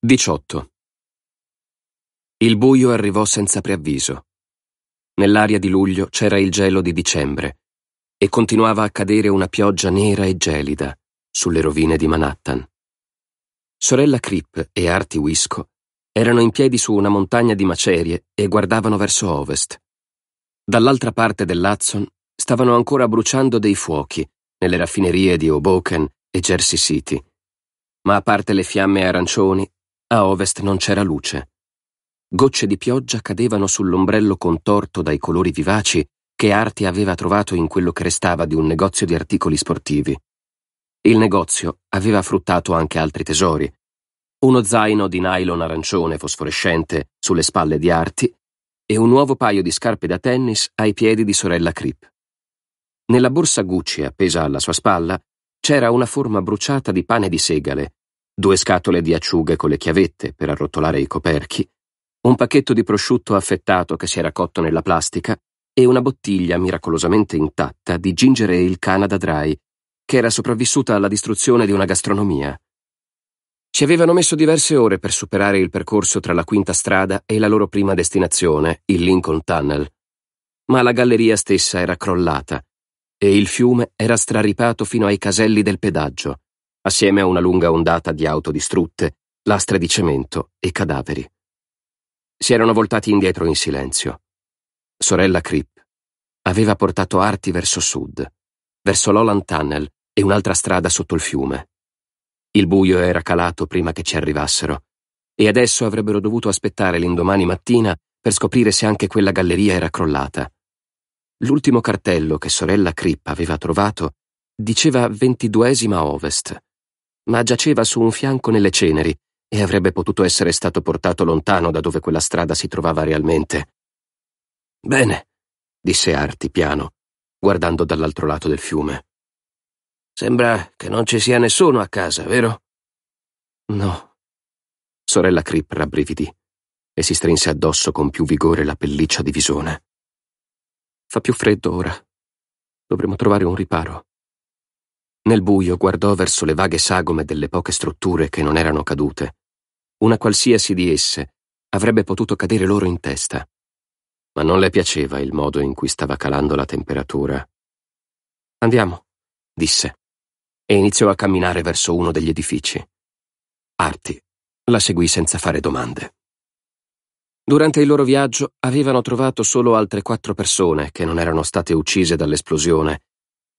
18. Il buio arrivò senza preavviso. Nell'aria di luglio c'era il gelo di dicembre e continuava a cadere una pioggia nera e gelida sulle rovine di Manhattan. Sorella Cripp e Artie Wisco erano in piedi su una montagna di macerie e guardavano verso ovest. Dall'altra parte dell'Hudson stavano ancora bruciando dei fuochi nelle raffinerie di Hoboken e Jersey City. Ma a parte le fiamme arancioni, a ovest non c'era luce. Gocce di pioggia cadevano sull'ombrello contorto dai colori vivaci che Arti aveva trovato in quello che restava di un negozio di articoli sportivi. Il negozio aveva fruttato anche altri tesori. Uno zaino di nylon arancione fosforescente sulle spalle di Arti e un nuovo paio di scarpe da tennis ai piedi di sorella Crip. Nella borsa Gucci appesa alla sua spalla c'era una forma bruciata di pane di segale due scatole di acciughe con le chiavette per arrotolare i coperchi, un pacchetto di prosciutto affettato che si era cotto nella plastica e una bottiglia miracolosamente intatta di ginger ale Canada Dry, che era sopravvissuta alla distruzione di una gastronomia. Ci avevano messo diverse ore per superare il percorso tra la quinta strada e la loro prima destinazione, il Lincoln Tunnel. Ma la galleria stessa era crollata e il fiume era straripato fino ai caselli del pedaggio assieme a una lunga ondata di auto distrutte, lastre di cemento e cadaveri. Si erano voltati indietro in silenzio. Sorella Cripp aveva portato arti verso sud, verso l'Holland Tunnel e un'altra strada sotto il fiume. Il buio era calato prima che ci arrivassero, e adesso avrebbero dovuto aspettare l'indomani mattina per scoprire se anche quella galleria era crollata. L'ultimo cartello che sorella Cripp aveva trovato diceva ventiduesima ovest, ma giaceva su un fianco nelle ceneri e avrebbe potuto essere stato portato lontano da dove quella strada si trovava realmente. Bene, disse Arti piano, guardando dall'altro lato del fiume. Sembra che non ci sia nessuno a casa, vero? No. Sorella Crip rabbrividì e si strinse addosso con più vigore la pelliccia di visone. Fa più freddo ora. Dovremmo trovare un riparo. Nel buio guardò verso le vaghe sagome delle poche strutture che non erano cadute. Una qualsiasi di esse avrebbe potuto cadere loro in testa. Ma non le piaceva il modo in cui stava calando la temperatura. Andiamo, disse, e iniziò a camminare verso uno degli edifici. Arti la seguì senza fare domande. Durante il loro viaggio avevano trovato solo altre quattro persone che non erano state uccise dall'esplosione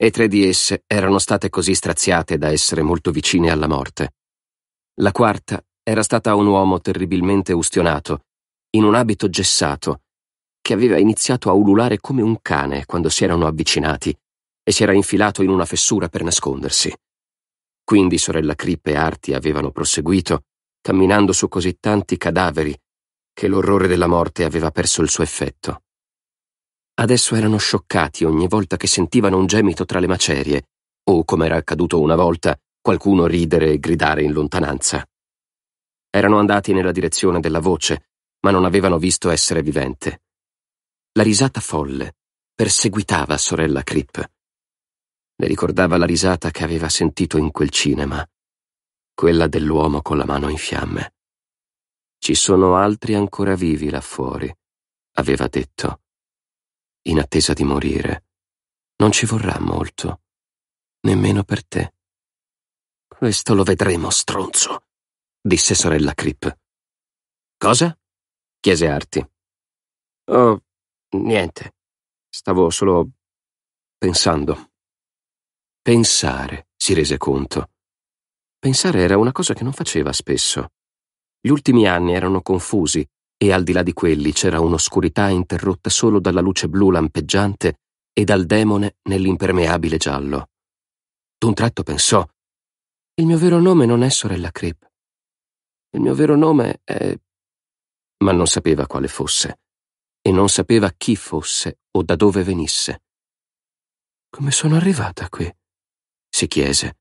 e tre di esse erano state così straziate da essere molto vicine alla morte. La quarta era stata un uomo terribilmente ustionato, in un abito gessato, che aveva iniziato a ululare come un cane quando si erano avvicinati e si era infilato in una fessura per nascondersi. Quindi sorella Cripp e Arti avevano proseguito, camminando su così tanti cadaveri, che l'orrore della morte aveva perso il suo effetto. Adesso erano scioccati ogni volta che sentivano un gemito tra le macerie, o, come era accaduto una volta, qualcuno ridere e gridare in lontananza. Erano andati nella direzione della voce, ma non avevano visto essere vivente. La risata folle perseguitava sorella Cripp. Le ricordava la risata che aveva sentito in quel cinema, quella dell'uomo con la mano in fiamme. Ci sono altri ancora vivi là fuori, aveva detto in attesa di morire. Non ci vorrà molto, nemmeno per te. Questo lo vedremo, stronzo, disse sorella Cripp. Cosa? chiese Arti. Oh, niente. Stavo solo pensando. Pensare, si rese conto. Pensare era una cosa che non faceva spesso. Gli ultimi anni erano confusi e al di là di quelli c'era un'oscurità interrotta solo dalla luce blu lampeggiante e dal demone nell'impermeabile giallo. D'un tratto pensò: Il mio vero nome non è sorella Crip. Il mio vero nome è. ma non sapeva quale fosse, e non sapeva chi fosse o da dove venisse. Come sono arrivata qui? si chiese,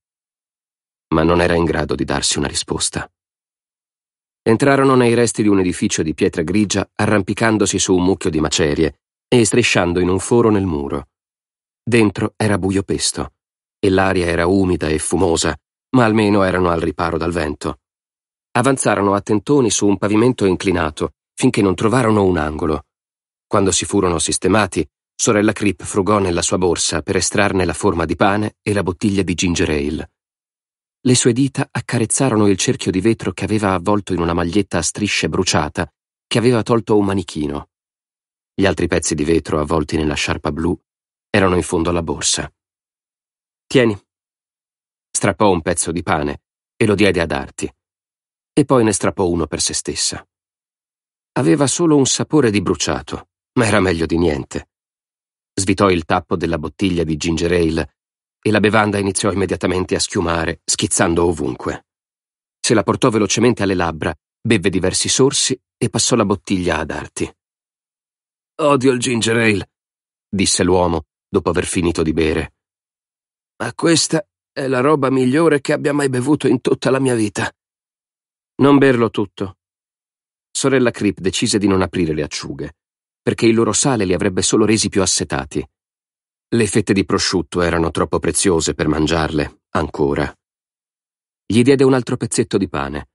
ma non era in grado di darsi una risposta. Entrarono nei resti di un edificio di pietra grigia arrampicandosi su un mucchio di macerie e strisciando in un foro nel muro. Dentro era buio pesto e l'aria era umida e fumosa, ma almeno erano al riparo dal vento. Avanzarono a tentoni su un pavimento inclinato finché non trovarono un angolo. Quando si furono sistemati, sorella Crip frugò nella sua borsa per estrarne la forma di pane e la bottiglia di ginger ale. Le sue dita accarezzarono il cerchio di vetro che aveva avvolto in una maglietta a strisce bruciata che aveva tolto un manichino. Gli altri pezzi di vetro avvolti nella sciarpa blu erano in fondo alla borsa. Tieni. Strappò un pezzo di pane e lo diede ad Arti. E poi ne strappò uno per se stessa. Aveva solo un sapore di bruciato, ma era meglio di niente. Svitò il tappo della bottiglia di ginger ale e la bevanda iniziò immediatamente a schiumare, schizzando ovunque. Se la portò velocemente alle labbra, bevve diversi sorsi e passò la bottiglia ad Arti. Odio il ginger ale, disse l'uomo dopo aver finito di bere. Ma questa è la roba migliore che abbia mai bevuto in tutta la mia vita. Non berlo tutto. Sorella Crip decise di non aprire le acciughe, perché il loro sale li avrebbe solo resi più assetati. Le fette di prosciutto erano troppo preziose per mangiarle, ancora. Gli diede un altro pezzetto di pane,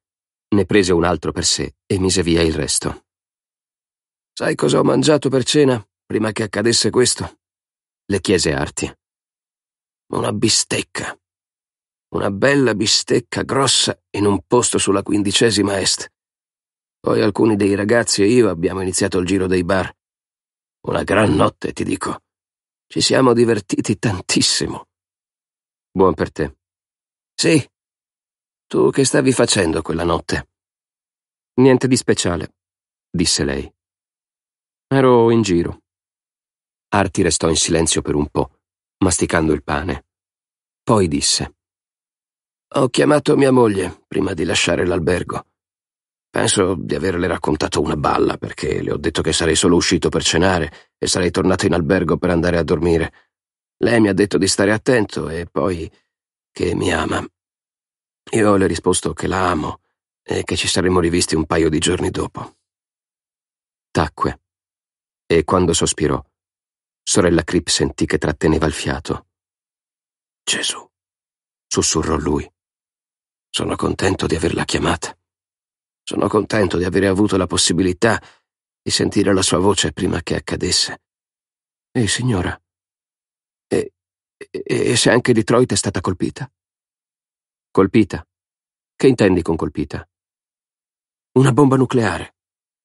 ne prese un altro per sé e mise via il resto. Sai cosa ho mangiato per cena prima che accadesse questo? le chiese Arti. Una bistecca. Una bella bistecca grossa in un posto sulla quindicesima est. Poi alcuni dei ragazzi e io abbiamo iniziato il giro dei bar. Una gran notte, ti dico. Ci siamo divertiti tantissimo. Buon per te. Sì. Tu che stavi facendo quella notte? Niente di speciale, disse lei. Ero in giro. Arti restò in silenzio per un po', masticando il pane. Poi disse: Ho chiamato mia moglie prima di lasciare l'albergo. Penso di averle raccontato una balla perché le ho detto che sarei solo uscito per cenare e sarei tornato in albergo per andare a dormire. Lei mi ha detto di stare attento e poi che mi ama. Io le ho risposto che la amo e che ci saremmo rivisti un paio di giorni dopo. Tacque e quando sospirò, sorella Crip sentì che tratteneva il fiato. Gesù, sussurrò lui. Sono contento di averla chiamata. Sono contento di avere avuto la possibilità di sentire la sua voce prima che accadesse. Ehi, signora, e, e, e se anche Detroit è stata colpita? Colpita? Che intendi con colpita? Una bomba nucleare,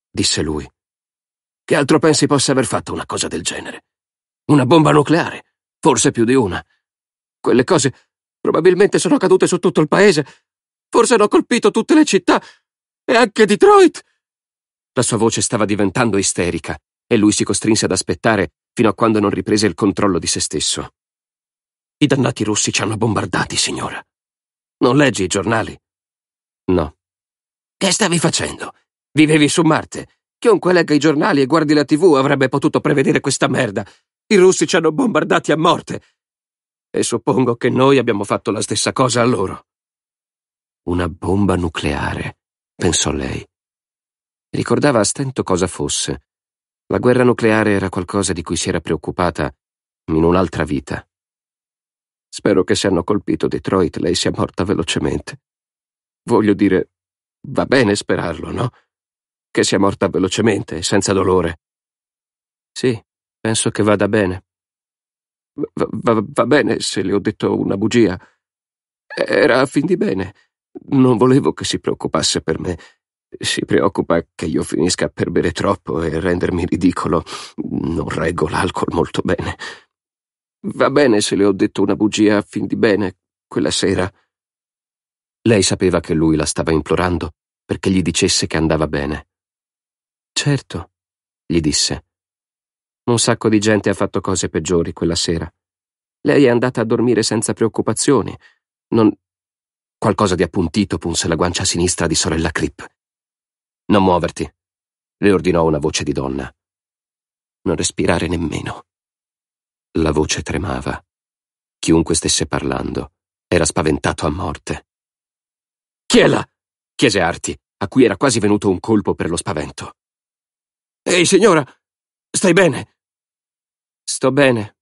disse lui. Che altro pensi possa aver fatto una cosa del genere? Una bomba nucleare, forse più di una. Quelle cose probabilmente sono cadute su tutto il paese, forse hanno colpito tutte le città e anche Detroit! La sua voce stava diventando isterica e lui si costrinse ad aspettare fino a quando non riprese il controllo di se stesso. I dannati russi ci hanno bombardati, signora. Non leggi i giornali? No. Che stavi facendo? Vivevi su Marte. Chiunque legga i giornali e guardi la TV avrebbe potuto prevedere questa merda. I russi ci hanno bombardati a morte. E suppongo che noi abbiamo fatto la stessa cosa a loro. Una bomba nucleare pensò lei. Ricordava a stento cosa fosse. La guerra nucleare era qualcosa di cui si era preoccupata in un'altra vita. Spero che se hanno colpito Detroit lei sia morta velocemente. Voglio dire, va bene sperarlo, no? Che sia morta velocemente senza dolore. Sì, penso che vada bene. Va, va, va bene se le ho detto una bugia. Era a fin di bene. Non volevo che si preoccupasse per me. Si preoccupa che io finisca per bere troppo e rendermi ridicolo. Non reggo l'alcol molto bene. Va bene se le ho detto una bugia a fin di bene quella sera. Lei sapeva che lui la stava implorando perché gli dicesse che andava bene. Certo, gli disse. Un sacco di gente ha fatto cose peggiori quella sera. Lei è andata a dormire senza preoccupazioni. Non, Qualcosa di appuntito punse la guancia sinistra di sorella Crip. Non muoverti, le ordinò una voce di donna. Non respirare nemmeno. La voce tremava. Chiunque stesse parlando era spaventato a morte. Chi è là? chiese Arti, a cui era quasi venuto un colpo per lo spavento. Ehi, signora, stai bene? Sto bene,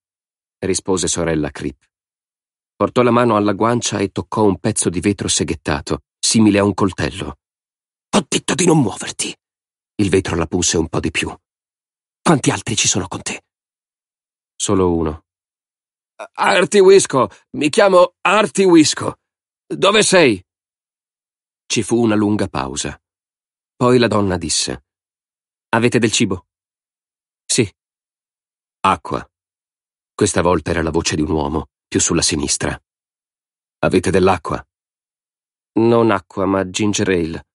rispose sorella Crip. Portò la mano alla guancia e toccò un pezzo di vetro seghettato, simile a un coltello. T'ho detto di non muoverti. Il vetro la punse un po' di più. Quanti altri ci sono con te? Solo uno. Arti Wisco, mi chiamo Arti Wisco. Dove sei? Ci fu una lunga pausa. Poi la donna disse: Avete del cibo? Sì. Acqua. Questa volta era la voce di un uomo, più sulla sinistra. Avete dell'acqua? Non acqua, ma ginger ale.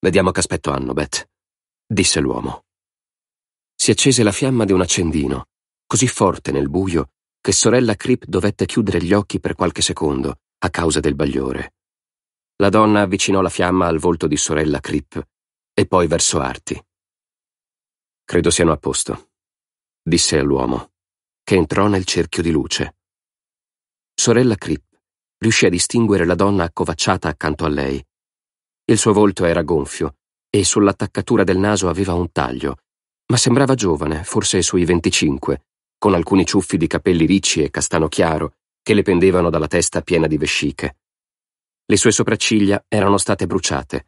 Vediamo che aspetto hanno, Beth, disse l'uomo. Si accese la fiamma di un accendino, così forte nel buio che sorella Crip dovette chiudere gli occhi per qualche secondo a causa del bagliore. La donna avvicinò la fiamma al volto di sorella Crip e poi verso Arti. Credo siano a posto, disse all'uomo, che entrò nel cerchio di luce. Sorella Crip riuscì a distinguere la donna accovacciata accanto a lei il suo volto era gonfio e sull'attaccatura del naso aveva un taglio, ma sembrava giovane, forse sui 25, con alcuni ciuffi di capelli ricci e castano chiaro che le pendevano dalla testa piena di vesciche. Le sue sopracciglia erano state bruciate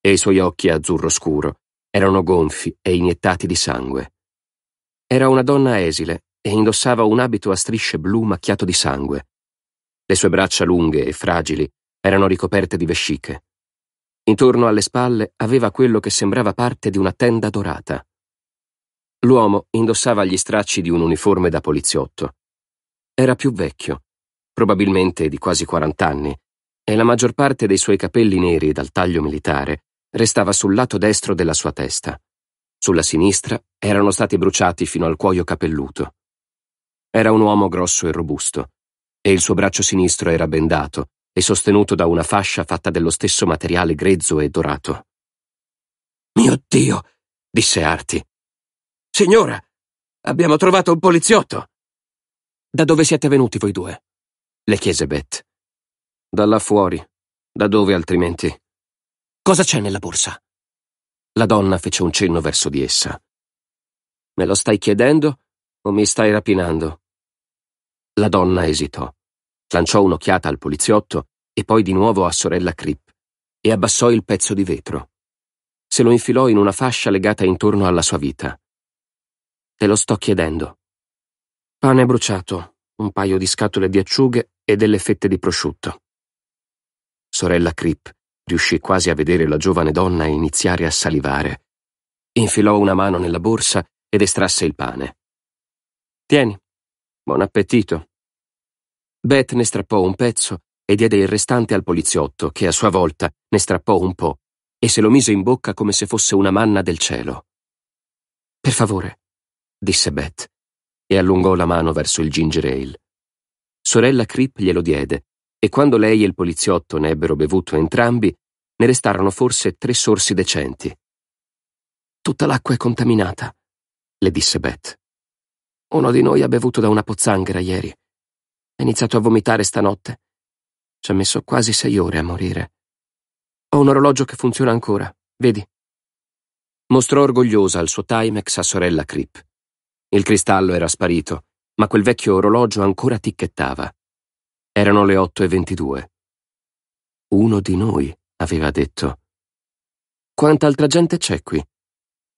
e i suoi occhi azzurro scuro erano gonfi e iniettati di sangue. Era una donna esile e indossava un abito a strisce blu macchiato di sangue. Le sue braccia lunghe e fragili erano ricoperte di vesciche. Intorno alle spalle aveva quello che sembrava parte di una tenda dorata. L'uomo indossava gli stracci di un uniforme da poliziotto. Era più vecchio, probabilmente di quasi 40 anni, e la maggior parte dei suoi capelli neri dal taglio militare restava sul lato destro della sua testa. Sulla sinistra erano stati bruciati fino al cuoio capelluto. Era un uomo grosso e robusto, e il suo braccio sinistro era bendato e sostenuto da una fascia fatta dello stesso materiale grezzo e dorato. Mio Dio, disse Arti. Signora, abbiamo trovato un poliziotto. Da dove siete venuti voi due? le chiese Beth. Da là fuori. Da dove altrimenti? Cosa c'è nella borsa? La donna fece un cenno verso di essa. Me lo stai chiedendo o mi stai rapinando? La donna esitò lanciò un'occhiata al poliziotto e poi di nuovo a sorella Crip e abbassò il pezzo di vetro. Se lo infilò in una fascia legata intorno alla sua vita. Te lo sto chiedendo. Pane bruciato, un paio di scatole di acciughe e delle fette di prosciutto. Sorella Crip riuscì quasi a vedere la giovane donna iniziare a salivare. Infilò una mano nella borsa ed estrasse il pane. Tieni. Buon appetito. Beth ne strappò un pezzo e diede il restante al poliziotto, che a sua volta ne strappò un po' e se lo mise in bocca come se fosse una manna del cielo. Per favore, disse Beth, e allungò la mano verso il ginger ale. Sorella Crip glielo diede, e quando lei e il poliziotto ne ebbero bevuto entrambi, ne restarono forse tre sorsi decenti. Tutta l'acqua è contaminata, le disse Beth. Uno di noi ha bevuto da una pozzanghera ieri. Ha iniziato a vomitare stanotte. Ci ha messo quasi sei ore a morire. Ho un orologio che funziona ancora, vedi? Mostrò orgogliosa il suo Timex a sorella Crip. Il cristallo era sparito, ma quel vecchio orologio ancora ticchettava. Erano le otto e ventidue. Uno di noi, aveva detto. Quanta altra gente c'è qui?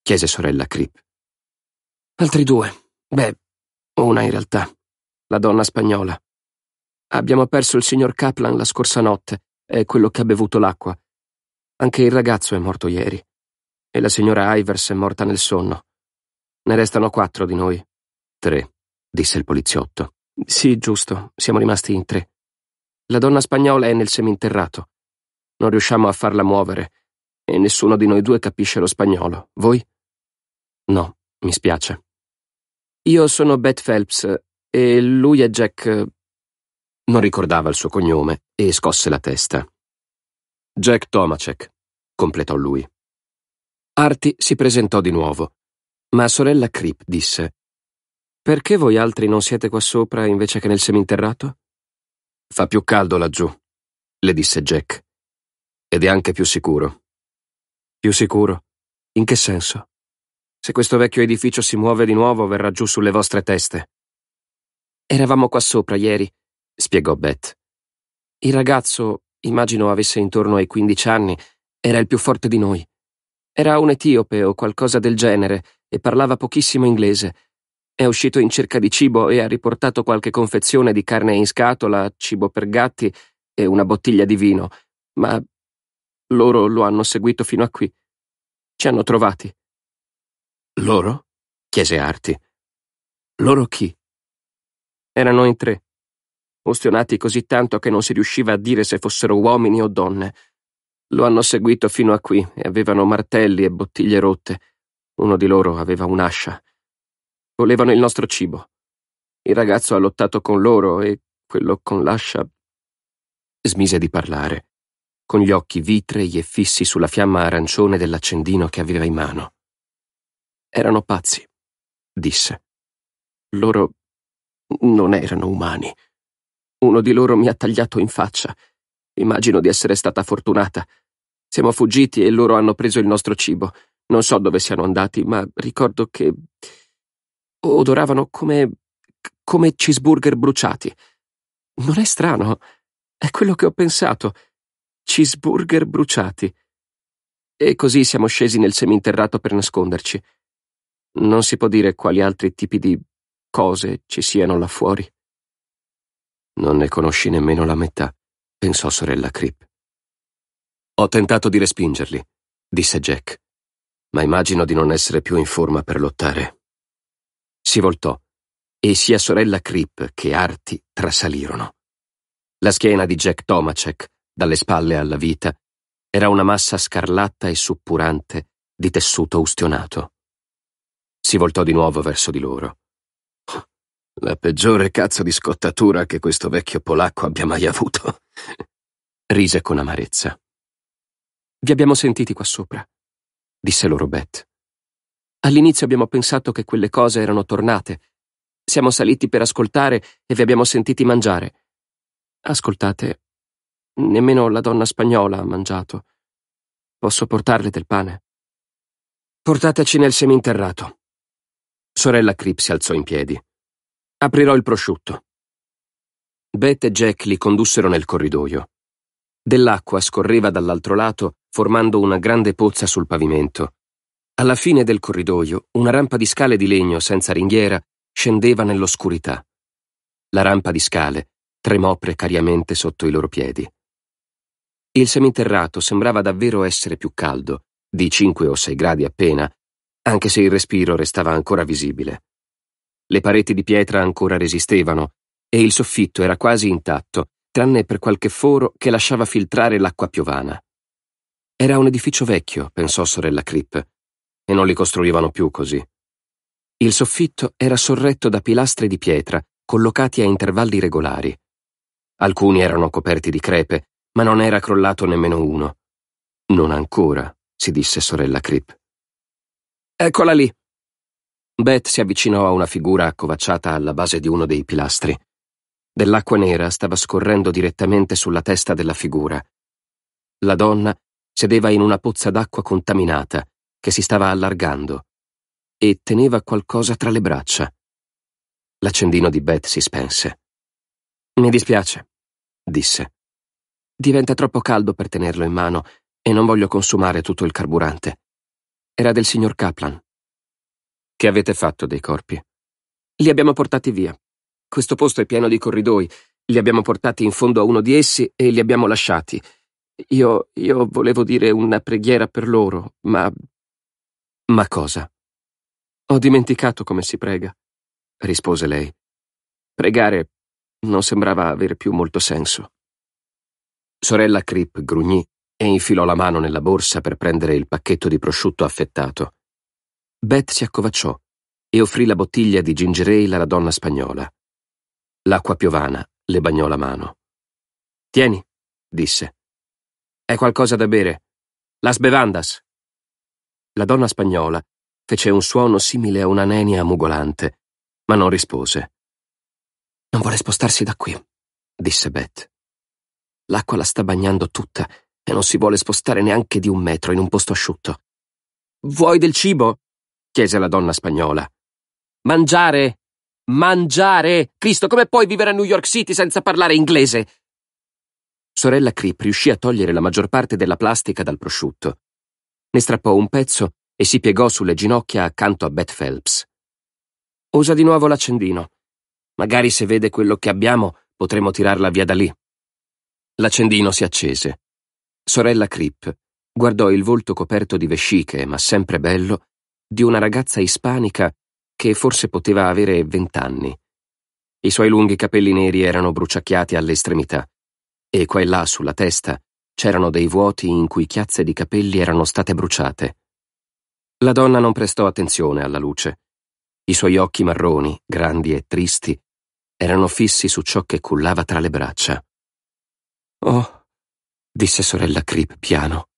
chiese sorella Crip. Altri due. Beh, una in realtà. La donna spagnola. Abbiamo perso il signor Kaplan la scorsa notte, è quello che ha bevuto l'acqua. Anche il ragazzo è morto ieri. E la signora Ivers è morta nel sonno. Ne restano quattro di noi. Tre, disse il poliziotto. Sì, giusto, siamo rimasti in tre. La donna spagnola è nel seminterrato. Non riusciamo a farla muovere e nessuno di noi due capisce lo spagnolo. Voi? No, mi spiace. Io sono Beth Phelps e lui è Jack. Non ricordava il suo cognome e scosse la testa. Jack Tomacek, completò lui. Arti si presentò di nuovo, ma sorella Crip disse: Perché voi altri non siete qua sopra invece che nel seminterrato? Fa più caldo laggiù, le disse Jack. Ed è anche più sicuro. Più sicuro? In che senso? Se questo vecchio edificio si muove di nuovo, verrà giù sulle vostre teste. Eravamo qua sopra ieri spiegò Beth. Il ragazzo, immagino avesse intorno ai 15 anni, Era il più forte di noi. Era un etiope o qualcosa del genere e parlava pochissimo inglese. È uscito in cerca di cibo e ha riportato qualche confezione di carne in scatola, cibo per gatti e una bottiglia di vino, ma loro lo hanno seguito fino a qui. Ci hanno trovati. Loro? chiese Arti. Loro chi? Erano in tre, ustionati così tanto che non si riusciva a dire se fossero uomini o donne. Lo hanno seguito fino a qui e avevano martelli e bottiglie rotte. Uno di loro aveva un'ascia. Volevano il nostro cibo. Il ragazzo ha lottato con loro e quello con l'ascia. Smise di parlare, con gli occhi vitrei e fissi sulla fiamma arancione dell'accendino che aveva in mano. Erano pazzi, disse. Loro non erano umani. Uno di loro mi ha tagliato in faccia. Immagino di essere stata fortunata. Siamo fuggiti e loro hanno preso il nostro cibo. Non so dove siano andati, ma ricordo che odoravano come. come cheeseburger bruciati. Non è strano? È quello che ho pensato. Cheeseburger bruciati. E così siamo scesi nel seminterrato per nasconderci. Non si può dire quali altri tipi di cose ci siano là fuori. Non ne conosci nemmeno la metà, pensò sorella Crip. Ho tentato di respingerli, disse Jack, ma immagino di non essere più in forma per lottare. Si voltò e sia sorella Crip che Arti trasalirono. La schiena di Jack Tomacek, dalle spalle alla vita, era una massa scarlatta e suppurante di tessuto ustionato. Si voltò di nuovo verso di loro. La peggiore cazzo di scottatura che questo vecchio polacco abbia mai avuto. Rise con amarezza. Vi abbiamo sentiti qua sopra, disse loro Beth. All'inizio abbiamo pensato che quelle cose erano tornate. Siamo saliti per ascoltare e vi abbiamo sentiti mangiare. Ascoltate, nemmeno la donna spagnola ha mangiato. Posso portarle del pane? Portateci nel seminterrato. Sorella Crip si alzò in piedi. Aprirò il prosciutto. Beth e Jack li condussero nel corridoio. Dell'acqua scorreva dall'altro lato, formando una grande pozza sul pavimento. Alla fine del corridoio, una rampa di scale di legno senza ringhiera scendeva nell'oscurità. La rampa di scale tremò precariamente sotto i loro piedi. Il seminterrato sembrava davvero essere più caldo, di 5 o 6 gradi appena, anche se il respiro restava ancora visibile. Le pareti di pietra ancora resistevano e il soffitto era quasi intatto, tranne per qualche foro che lasciava filtrare l'acqua piovana. Era un edificio vecchio, pensò sorella Cripp, e non li costruivano più così. Il soffitto era sorretto da pilastri di pietra, collocati a intervalli regolari. Alcuni erano coperti di crepe, ma non era crollato nemmeno uno. Non ancora, si disse sorella Crip. Eccola lì. Beth si avvicinò a una figura accovacciata alla base di uno dei pilastri. Dell'acqua nera stava scorrendo direttamente sulla testa della figura. La donna sedeva in una pozza d'acqua contaminata che si stava allargando e teneva qualcosa tra le braccia. L'accendino di Beth si spense. Mi dispiace, disse. Diventa troppo caldo per tenerlo in mano e non voglio consumare tutto il carburante. Era del signor Kaplan. Che avete fatto dei corpi? Li abbiamo portati via. Questo posto è pieno di corridoi. Li abbiamo portati in fondo a uno di essi e li abbiamo lasciati. Io. io volevo dire una preghiera per loro, ma ma cosa? Ho dimenticato come si prega, rispose lei. Pregare non sembrava avere più molto senso. Sorella Crip grugnì e infilò la mano nella borsa per prendere il pacchetto di prosciutto affettato. Beth si accovacciò e offrì la bottiglia di ginger ale alla donna spagnola. L'acqua piovana le bagnò la mano. Tieni, disse. È qualcosa da bere. Las bevandas. La donna spagnola fece un suono simile a una nenia mugolante, ma non rispose. Non vuole spostarsi da qui, disse Beth. L'acqua la sta bagnando tutta e non si vuole spostare neanche di un metro in un posto asciutto. Vuoi del cibo? Chiese la donna spagnola. Mangiare! Mangiare! Cristo, come puoi vivere a New York City senza parlare inglese? Sorella Crip riuscì a togliere la maggior parte della plastica dal prosciutto. Ne strappò un pezzo e si piegò sulle ginocchia accanto a Beth Phelps. Usa di nuovo l'accendino. Magari se vede quello che abbiamo potremo tirarla via da lì. L'accendino si accese. Sorella Crip guardò il volto coperto di vesciche, ma sempre bello, di una ragazza ispanica che forse poteva avere vent'anni. I suoi lunghi capelli neri erano bruciacchiati alle estremità e qua e là sulla testa c'erano dei vuoti in cui chiazze di capelli erano state bruciate. La donna non prestò attenzione alla luce. I suoi occhi marroni, grandi e tristi, erano fissi su ciò che cullava tra le braccia. Oh, disse sorella Crip piano.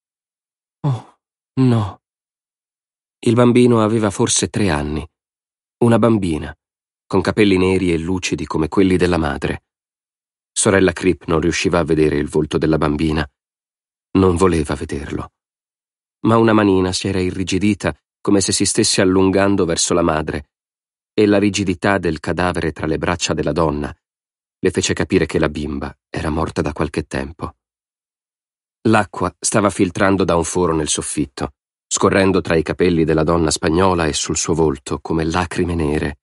Oh, no. Il bambino aveva forse tre anni. Una bambina, con capelli neri e lucidi come quelli della madre. Sorella Crip non riusciva a vedere il volto della bambina. Non voleva vederlo. Ma una manina si era irrigidita come se si stesse allungando verso la madre, e la rigidità del cadavere tra le braccia della donna le fece capire che la bimba era morta da qualche tempo. L'acqua stava filtrando da un foro nel soffitto, scorrendo tra i capelli della donna spagnola e sul suo volto come lacrime nere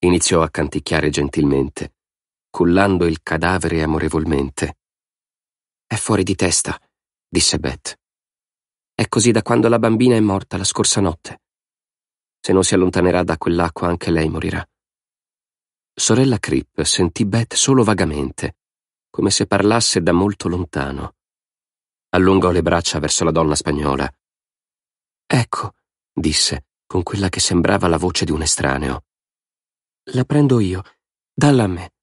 Iniziò a canticchiare gentilmente, cullando il cadavere amorevolmente. È fuori di testa, disse Beth. È così da quando la bambina è morta la scorsa notte. Se non si allontanerà da quell'acqua anche lei morirà. Sorella Crip sentì Beth solo vagamente, come se parlasse da molto lontano. Allungò le braccia verso la donna spagnola. Ecco, disse, con quella che sembrava la voce di un estraneo. La prendo io. Dalla a me.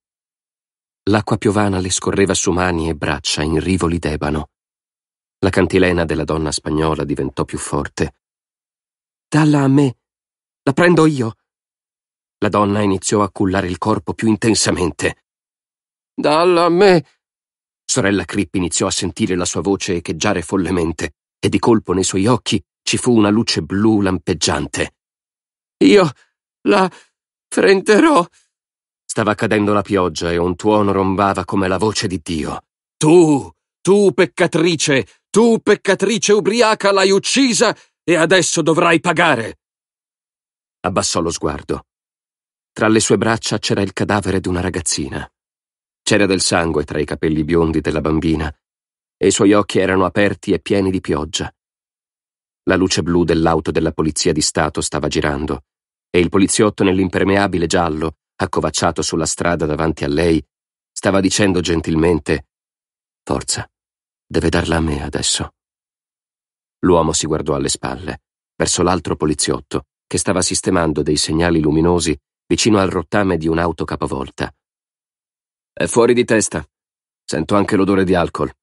L'acqua piovana le scorreva su mani e braccia in rivoli d'ebano. La cantilena della donna spagnola diventò più forte. Dalla a me. La prendo io. La donna iniziò a cullare il corpo più intensamente. Dalla a me. Sorella Crip iniziò a sentire la sua voce echeggiare follemente e di colpo nei suoi occhi ci fu una luce blu lampeggiante. Io la Frenterò. Stava cadendo la pioggia e un tuono rombava come la voce di Dio. Tu, tu peccatrice, tu peccatrice ubriaca l'hai uccisa e adesso dovrai pagare. Abbassò lo sguardo. Tra le sue braccia c'era il cadavere di una ragazzina. C'era del sangue tra i capelli biondi della bambina e i suoi occhi erano aperti e pieni di pioggia. La luce blu dell'auto della polizia di Stato stava girando e il poliziotto nell'impermeabile giallo, accovacciato sulla strada davanti a lei, stava dicendo gentilmente Forza, deve darla a me adesso. L'uomo si guardò alle spalle, verso l'altro poliziotto, che stava sistemando dei segnali luminosi vicino al rottame di un'auto capovolta. È fuori di testa. Sento anche l'odore di alcol.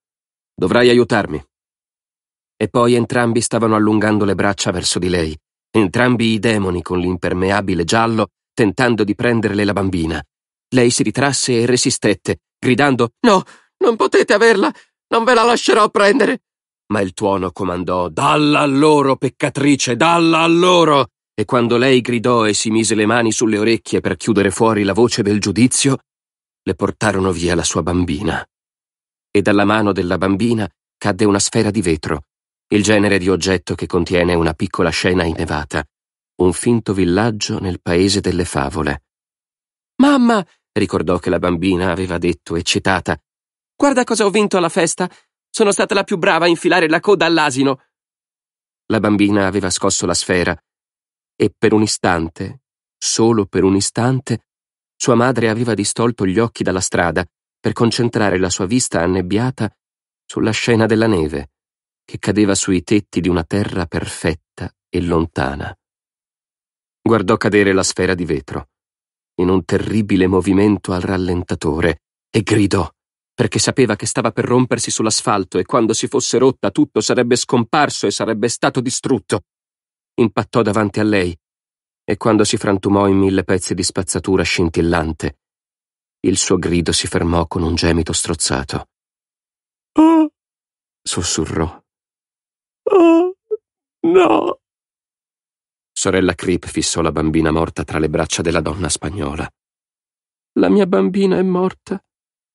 Dovrai aiutarmi. E poi entrambi stavano allungando le braccia verso di lei, entrambi i demoni con l'impermeabile giallo, tentando di prenderle la bambina. Lei si ritrasse e resistette, gridando No, non potete averla, non ve la lascerò prendere. Ma il tuono comandò Dalla a loro, peccatrice, dalla a loro. E quando lei gridò e si mise le mani sulle orecchie per chiudere fuori la voce del giudizio, le portarono via la sua bambina. E dalla mano della bambina cadde una sfera di vetro, il genere di oggetto che contiene una piccola scena innevata, un finto villaggio nel paese delle favole. Mamma, ricordò che la bambina aveva detto, eccitata, guarda cosa ho vinto alla festa. Sono stata la più brava a infilare la coda all'asino. La bambina aveva scosso la sfera e per un istante, solo per un istante, sua madre aveva distolto gli occhi dalla strada per concentrare la sua vista annebbiata sulla scena della neve che cadeva sui tetti di una terra perfetta e lontana. Guardò cadere la sfera di vetro, in un terribile movimento al rallentatore, e gridò, perché sapeva che stava per rompersi sull'asfalto e quando si fosse rotta tutto sarebbe scomparso e sarebbe stato distrutto. Impattò davanti a lei, e quando si frantumò in mille pezzi di spazzatura scintillante, il suo grido si fermò con un gemito strozzato. Oh! sussurrò. Oh, no. Sorella Creep fissò la bambina morta tra le braccia della donna spagnola. La mia bambina è morta,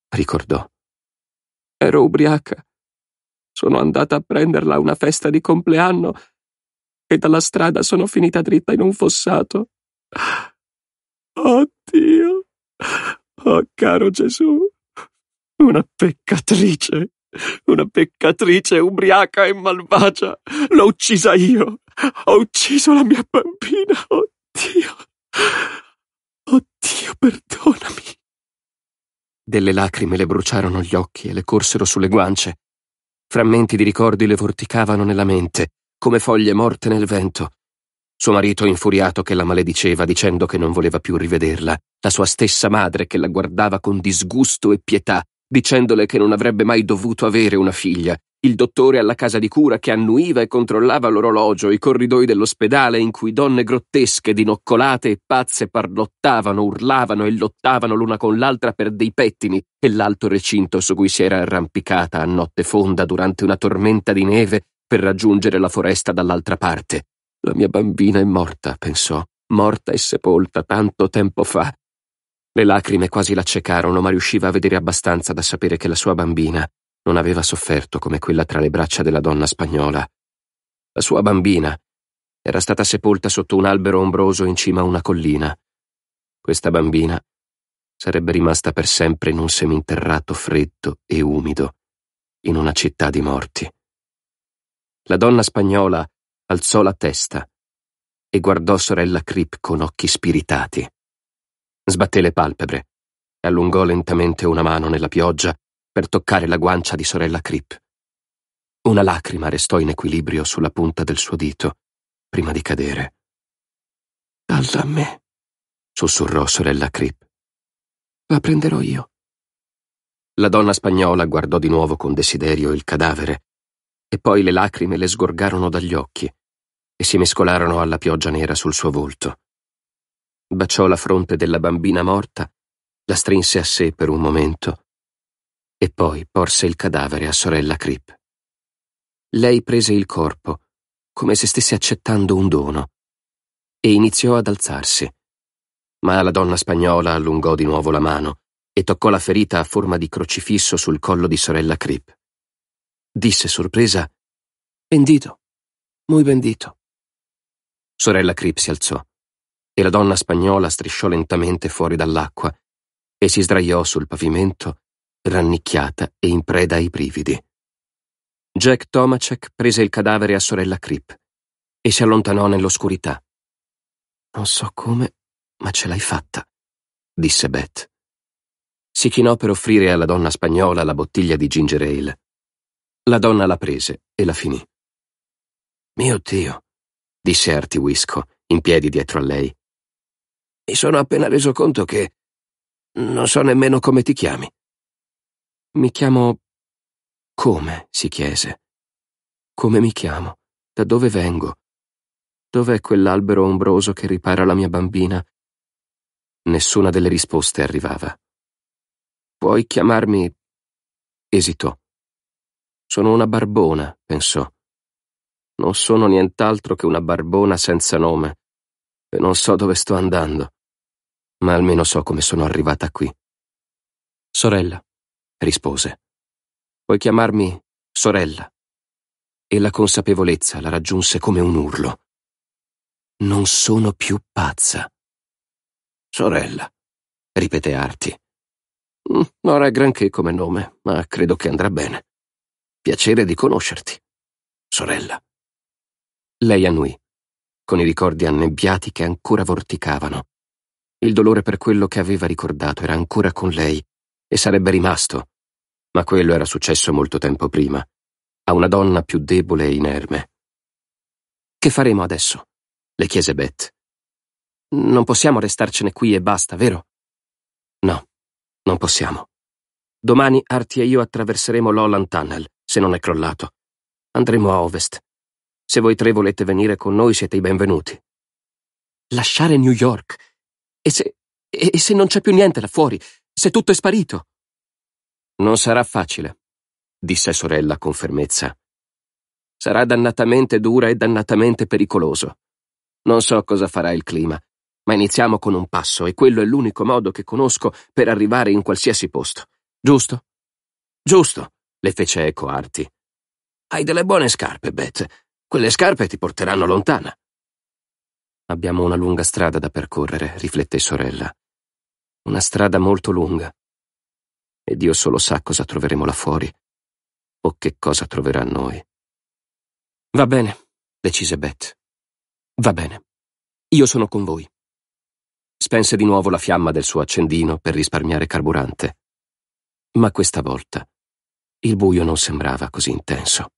ricordò. Ero ubriaca. Sono andata a prenderla a una festa di compleanno e dalla strada sono finita dritta in un fossato. Oh Dio! Oh caro Gesù! Una peccatrice! Una peccatrice ubriaca e malvagia! L'ho uccisa io! Ho ucciso la mia bambina! Oh Dio! Oh Dio, perdonami! Delle lacrime le bruciarono gli occhi e le corsero sulle guance. Frammenti di ricordi le vorticavano nella mente, come foglie morte nel vento. Suo marito infuriato che la malediceva dicendo che non voleva più rivederla, la sua stessa madre che la guardava con disgusto e pietà, dicendole che non avrebbe mai dovuto avere una figlia, il dottore alla casa di cura che annuiva e controllava l'orologio, i corridoi dell'ospedale in cui donne grottesche, dinoccolate e pazze parlottavano, urlavano e lottavano l'una con l'altra per dei pettini, e l'alto recinto su cui si era arrampicata a notte fonda durante una tormenta di neve per raggiungere la foresta dall'altra parte. La mia bambina è morta, pensò, morta e sepolta tanto tempo fa. Le lacrime quasi l'accecarono, ma riusciva a vedere abbastanza da sapere che la sua bambina non aveva sofferto come quella tra le braccia della donna spagnola. La sua bambina era stata sepolta sotto un albero ombroso in cima a una collina. Questa bambina sarebbe rimasta per sempre in un seminterrato freddo e umido, in una città di morti. La donna spagnola alzò la testa e guardò sorella Crip con occhi spiritati. Sbatté le palpebre e allungò lentamente una mano nella pioggia per toccare la guancia di sorella Crip. Una lacrima restò in equilibrio sulla punta del suo dito, prima di cadere. Dalla a me, sussurrò sorella Crip. La prenderò io. La donna spagnola guardò di nuovo con desiderio il cadavere e poi le lacrime le sgorgarono dagli occhi e si mescolarono alla pioggia nera sul suo volto. Baciò la fronte della bambina morta, la strinse a sé per un momento e poi porse il cadavere a sorella Crip. Lei prese il corpo, come se stesse accettando un dono, e iniziò ad alzarsi. Ma la donna spagnola allungò di nuovo la mano e toccò la ferita a forma di crocifisso sul collo di sorella Crip disse sorpresa. Bendito, muy bendito. Sorella Crip si alzò e la donna spagnola strisciò lentamente fuori dall'acqua e si sdraiò sul pavimento, rannicchiata e in preda ai brividi. Jack Tomacek prese il cadavere a sorella Crip e si allontanò nell'oscurità. Non so come, ma ce l'hai fatta, disse Beth. Si chinò per offrire alla donna spagnola la bottiglia di ginger ale. La donna la prese e la finì. Mio Dio, disse Artie Wisco, in piedi dietro a lei. Mi sono appena reso conto che non so nemmeno come ti chiami. Mi chiamo. Come? si chiese. Come mi chiamo? Da dove vengo? Dov'è quell'albero ombroso che ripara la mia bambina? Nessuna delle risposte arrivava. Puoi chiamarmi. esitò. Sono una barbona, pensò. Non sono nient'altro che una barbona senza nome, e non so dove sto andando, ma almeno so come sono arrivata qui. Sorella, rispose. Puoi chiamarmi sorella. E la consapevolezza la raggiunse come un urlo. Non sono più pazza. Sorella, ripeté Arti. Mm, non è granché come nome, ma credo che andrà bene. Piacere di conoscerti. Sorella. Lei annui, con i ricordi annebbiati che ancora vorticavano. Il dolore per quello che aveva ricordato era ancora con lei e sarebbe rimasto, ma quello era successo molto tempo prima, a una donna più debole e inerme. Che faremo adesso? le chiese Beth. Non possiamo restarcene qui e basta, vero? No, non possiamo. Domani Artie e io attraverseremo l'Holland Tunnel se non è crollato. Andremo a ovest. Se voi tre volete venire con noi siete i benvenuti. Lasciare New York? E se... e se non c'è più niente là fuori? Se tutto è sparito? Non sarà facile, disse sorella con fermezza. Sarà dannatamente dura e dannatamente pericoloso. Non so cosa farà il clima, ma iniziamo con un passo e quello è l'unico modo che conosco per arrivare in qualsiasi posto. Giusto? Giusto le fece eco Arti. Hai delle buone scarpe, Beth. Quelle scarpe ti porteranno lontana. Abbiamo una lunga strada da percorrere, riflette sorella. Una strada molto lunga. E Dio solo sa cosa troveremo là fuori. O che cosa troverà noi. Va bene, decise Beth. Va bene. Io sono con voi. Spense di nuovo la fiamma del suo accendino per risparmiare carburante. Ma questa volta il buio non sembrava così intenso.